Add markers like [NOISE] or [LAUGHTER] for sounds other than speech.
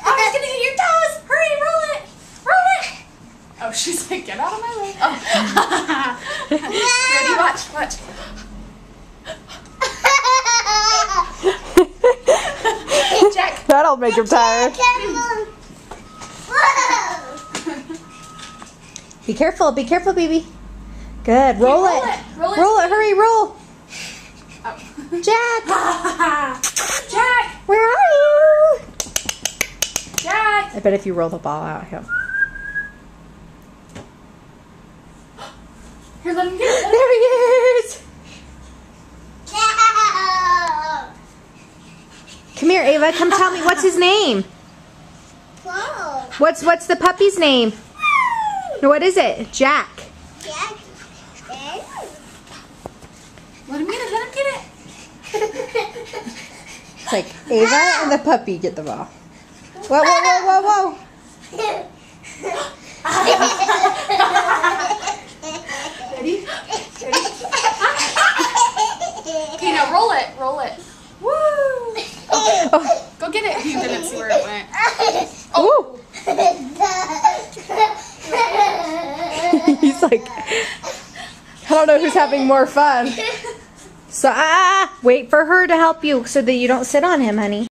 Oh, it's gonna hit your toes. Hurry, roll it. Roll it. Oh, she's like, get out of my way. Oh. [LAUGHS] Ready? Watch, watch. [LAUGHS] Jack. That'll make him tired. Be careful, be careful, baby. Good. Roll, roll it. it, roll it. Roll it. Hurry, roll. Oh. Jack, Jack. [LAUGHS] where are you? Jack. I bet if you roll the ball out, he'll. Here, let him get it. There he is. Come here, Ava. Come tell me what's his name. What's what's the puppy's name? What is it? Jack. Jack. Let him get it. Let him get it. It's like Ava and the puppy get the ball. Whoa, whoa, whoa, whoa, whoa. Ready? Ready? Okay, now roll it. Roll it. Woo. Oh, Go get it. You didn't see where it went. ooh. [LAUGHS] He's like, I don't know who's having more fun. So, ah, wait for her to help you so that you don't sit on him, honey.